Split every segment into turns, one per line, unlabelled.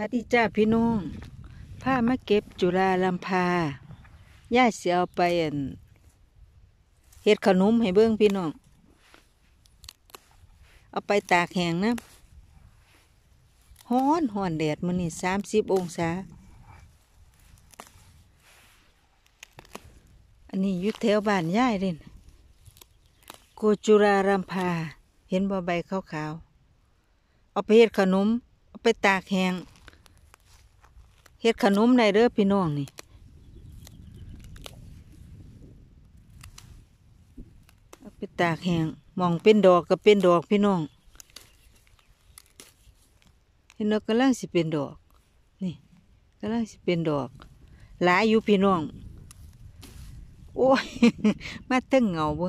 วัสดีจ้าพี่น้องผ้ามาเก็บจุฬาลำพาย่าเสียเอาไปเฮ็ดขนมให้เบิ้งพี่น้อง เอาไปตากแห้งนะฮ้อนฮ้อนแดดมันนี่สามสิบองศา อันนี้ยู่แถวบ้านย่ายเลยนะโกจุราลำพา เห็นบ่ใบขาวๆ เอาไปเฮ็ดขนม เอาไปตากแห้ง เฮ็ดขนมได้เด้อพี่น้องนี่ไปตากแห้งมองเป็นดอกก็เป็นดอกพี่น้องเห็นดอกกำลังสิเป็นดอก นี่กำลังสิเป็นดอกหลายอยู่พี่น้อง โอ้ย มาตึ้งเงาบ่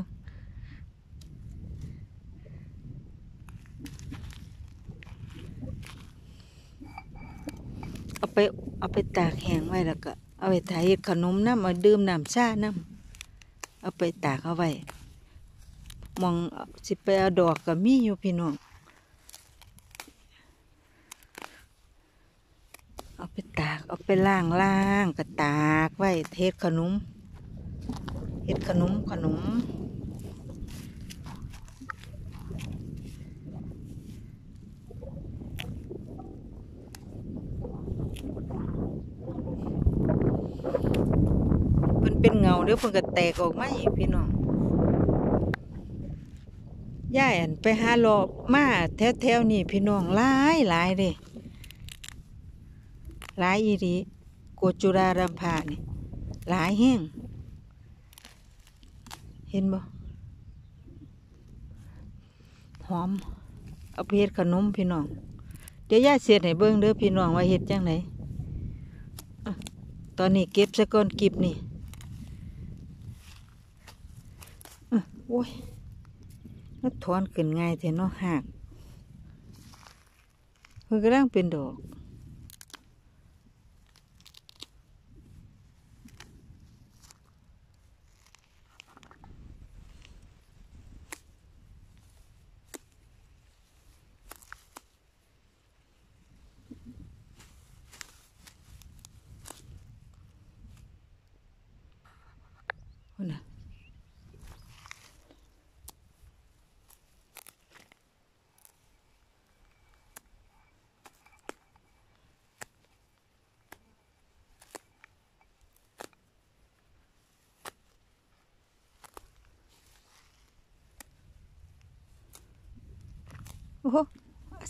เอาไปเอาไปตากแห้งไว้แล้วก็เอาไปถ่ายขนมน้ำเอาดื่มน้ำชาน้ำเอาไปตากเอาไว้มองสิไปเอาดอกก็มีอยู่พี่น้องเอาไปตากเอาไปล่างล่างก็ตากไว้เฮ็ดขนมเฮ็ดขนมขนม เป็นเงาเดี๋ยวเพิ่นก็แตกออกมาอีกพี่น้องย่ายอันไปหาเลมาแถวแถวๆนี่พี่น้องหลายหลายเด้หลายอีหลีโกจุรารัมพานี่หลายแห้งเห็นบ่หอมเอาไปเฮ็ดขนมพี่น้อง เดี๋ยวย่าเสียดให้เบิ่งเด้อพี่น้องว่าเฮ็ดจังไดอะตอนนี้เก็บซะก่อนกิบนี่ อะ โอ้ยมันถอนขึ้นง่ายแต่เนาะหักมันก็ร่างเป็นดอก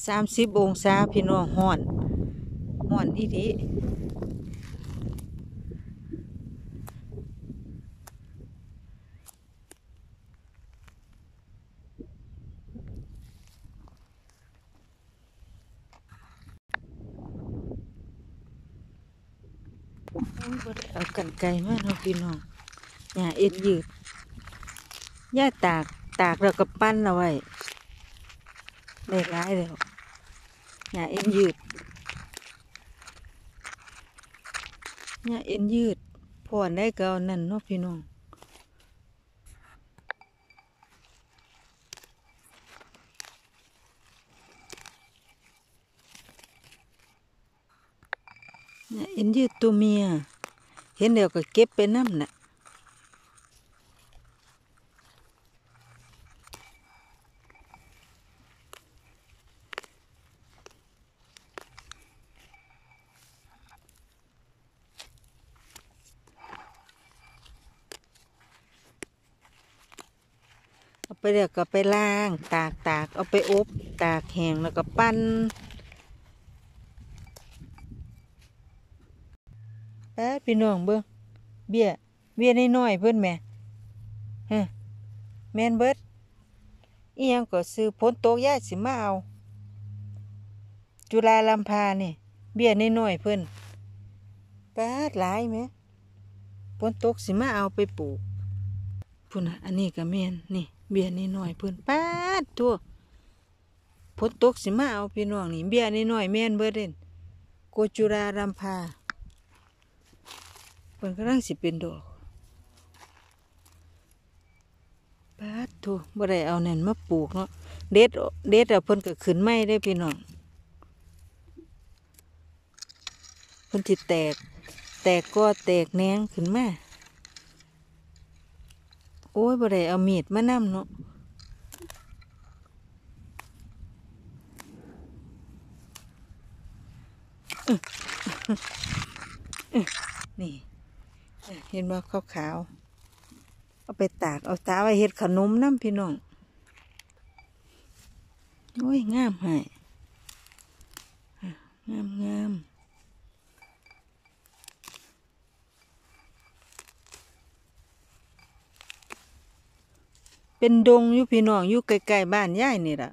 สามสิบองศาพี่น้องห้อนห้อนอีดีเอากันไกลมาเนาะพี่น้องหญ้าเอ็ดยืดหญ้าตาก ตากแล้วก็ปั้นเอาไว้ ได้ร้ายแล้วหญ้าเอ็นยืดหญ้าเอ็นยืดพอนได้ก็เอานั่นเนาะพี่น้องหญ้าเอ็นยืดตัวเมีย เห็นเดี๋ยวก็เก็บไปน้ำน่ะ เดี๋ยวก็ไปล้างตากตากเอาไปอบตากแห้งแล้วก็ปั้น แป๊พี่น้องเบิ้งเบี้ย เบี้ยน้อยๆเพิ่อนแม่ฮะแมนเบิดอียังก็ซื้อพ้นโตกย่าสิมาเอา จุฬาลำพานี่ เบี้ยน้อยๆเพิ่อนแป๊ดหลายแหมพ้นตกสิมาเอาไปปลูกพุ่นน่ะอันนี้ก็แมนนี่ เบี้ยนี่น้อยเพิ่อนปาดตัวฝนตกสิมาเอาพี่น้องนี่เบี้ยนี่น้อยแม่นเบิดเด่นโกจุรารำพาเพิ่อนกำลังสิเป็นดอกปาดตัวบ่ได้เอานั่นมาปลูกเนาะเด็ดเด็ดเอาเพิ่นก็ขึ้นไม้ได้พี่น้องเพิ่นสิแตก แตกก็แตกแนงขึ้นมา โอ้ยบ่ได้เอามีดมานำเนาะนี่ เห็นว่าขาวขาวๆเอาไปตากเอาตาไว้เฮ็ดขนมน้ำพี่น้อง โอ้ย งามให้งามงาม เป็นดงอยู่พี่น้องอยู่ใกล้ๆบ้านย่ายนี่ล่ะ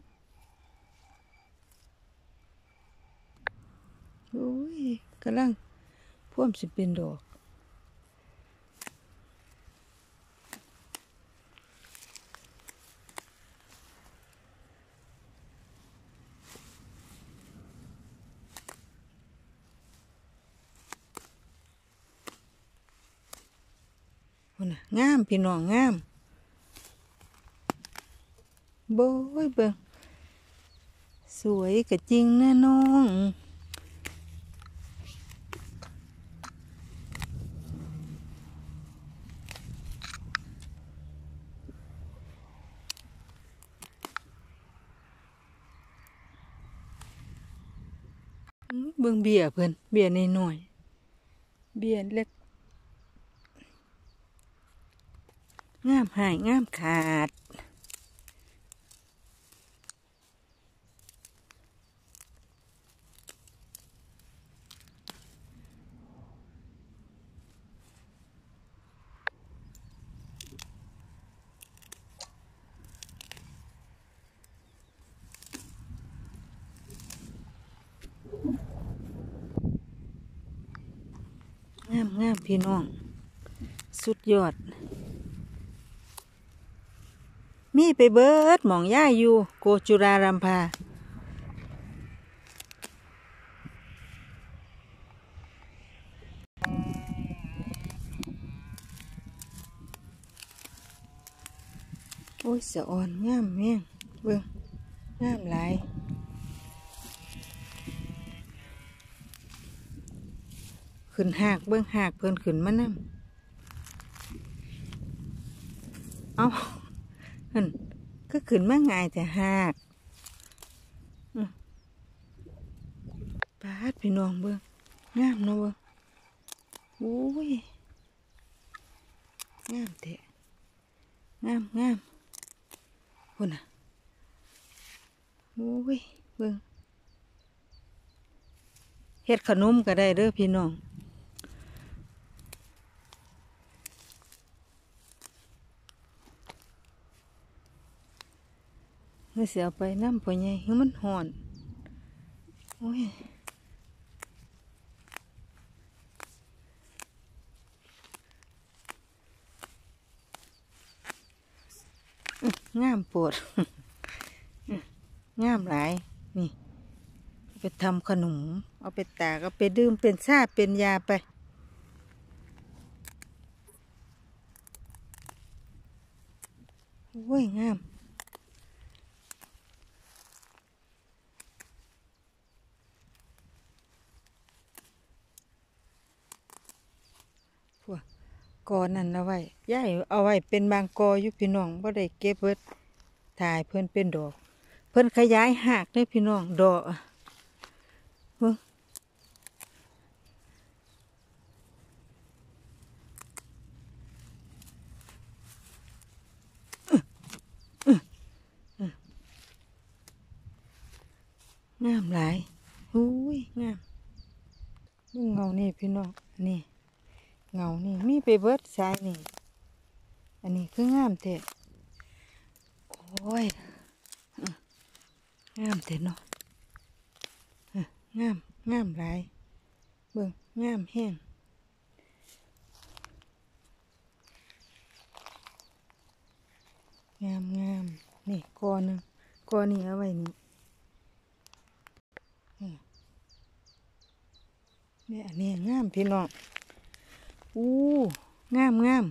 โอ้ยกำลังพ่วมสิเป็นดอกพุ่นน่ะงาม พี่น้องงาม โบ้ยเบิ่งสวยกะจริงนะน้องเบิ่งเบียเพิ่นเบียนน้อย เบียเล็กงามหายงามขาด งามงามพี่น้อง สุดยอด มีไปเบิดหมองย่าอยู่ โกจุรารัมพาโอ้ยสะอ่อนงามแม่งเบิ่งงามหลาย ขึ้นหากเบิ่งหากเพิ่นขึ้นมานำเอาหั่นก็ขึ้นมาง่ายแต่หากอื้อปาดพี่น้องเบิ่งงามเนาะเบิ่งโอ้ยงามแท้งามงามพุ่นน่ะโอ้ยเบิ่งเฮ็ดขนมก็ได้เด้อพี่น้อง เมื่อเสียไปน้ำปใหญ่คือมันห่อน โอ้ยงามปวดงามหลายนี่ ไปทำขนม เอาไปตากเอาไปดื่มเป็นชาเป็นยาไปโอ้ยงาม กอนั่นเอาไว้ย่ายเอาไว้เป็นบางกออยู่พี่น้องบ่ได้เก็บเบิดถ่ายเพิ่นเป็นดอก เพิ่นขยายหากได้พี่น้องดอกเบิ่งงามหลายหูยงามงงเงานี่พี่น้องนี่ เงานี่มีไปเบิดสายนี่ อันนี้คืองามเตะโอ้ยงามเตะเนาะอื้องามงามหลายเบิ่งงามแห้งงามงามนี่กอหนึงกอนี่เอาไว้นี่นี่นี่อันนี้งามพี่น้อง อู้งามงาม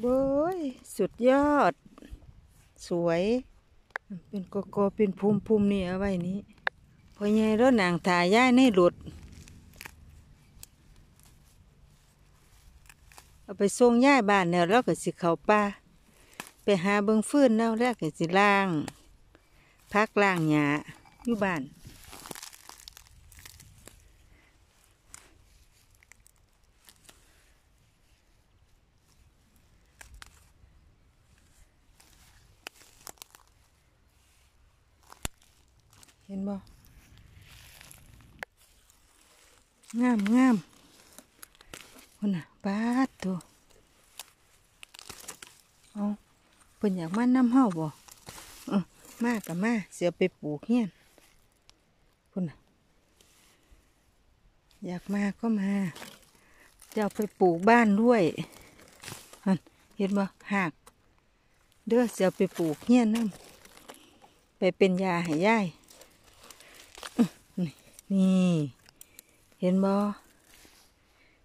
เบ้ยสุดยอด สวย เป็นกกเป็นภูมิภูมินี่เอาไว้นี้พอใหญ่รถนางถ่ายย่ายในหลุด เอาไปส่งย่ายบ้านเนี่ยแล้วก็สิเขาป่าไปหาเบิงฟื้นแล้วแล้วก็สิล่าง พักล่างหยาอยู่บ้าน เห็นบ่งามงามคนน่ะบาดตัวเอาเพิ่นอยากมาน้ำเฮาบ่เออมากับมาเสียไปปลูกเฮียนพุ่นน่ะ อยากมาก็มา จะไปปลูกบ้านด้วยเห็นบ่หากเด้อเสียไปปลูกเฮียนน้ำไปเป็นยาให้ยาย นี่ เห็นบ่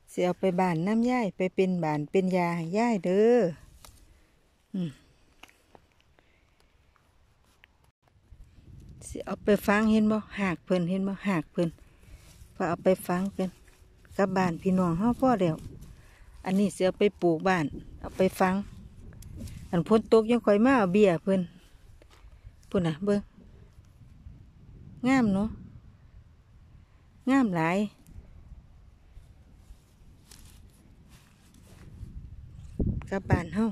เสียเอาไปบานน้ำย่ายไปเป็นบานเป็นยาให้ย่ายเด้ออืมเสียเอาไปฟังเห็นบ่หากเพิ่นเห็นบ่หากเพิ่นพอเอาไปฟังเป็นกับบ้านพี่น้องเฮาพ่อเดียวอันนี้เสียเอาไปปลูกบ้าน เอาไปฟัง อันพ้นตกยังค่อยมาเอาเบี้ยเพิ่นพุ่นน่ะเบิ่งงามเนาะ งามหลายกับบ้านเฮา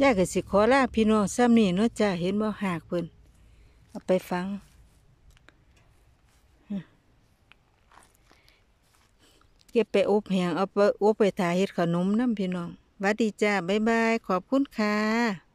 ย่าก็สิขอลาพี่น้องซ้ำนี่เนาะจ้าเห็นบ่หากเพิ่นเอาไปฟัง เก็บไปอบแหงเอาไปอบไปถ่าเฮ็ดขนมน้ำพี่น้องหวัดดีจ้า บ๊ายบาย ขอบคุณค่ะ